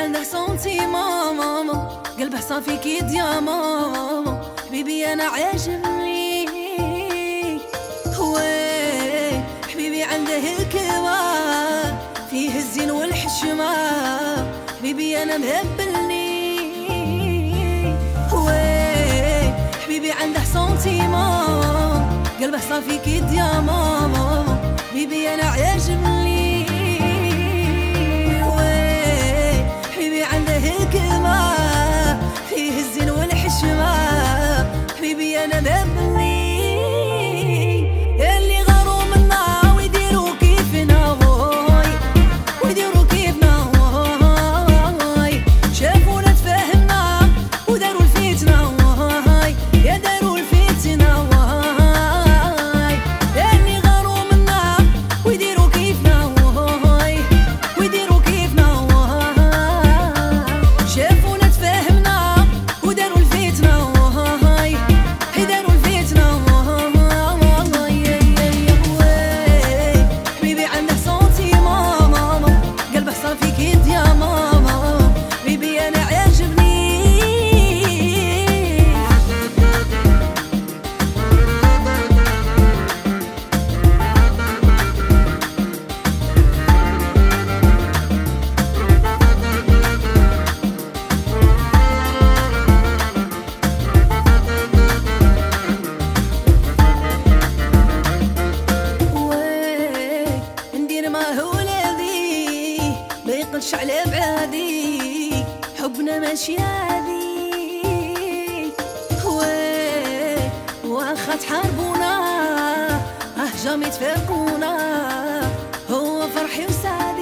عنده سنتي ماما قلبه صافي كيد يا ماما. حبيبي أنا عاجبني وي حبيبي عنده الكبار فيه الزين والحشمة. حبيبي أنا مهبلني وي حبيبي عنده سنتي ماما. قلبه صافي كيد يا ماما. حبيبي أنا عاجبني نقلش على بعادي حبنا ماشي عادي واخا تحاربونا آه جامي تفارقونا هو فرحي وسعادي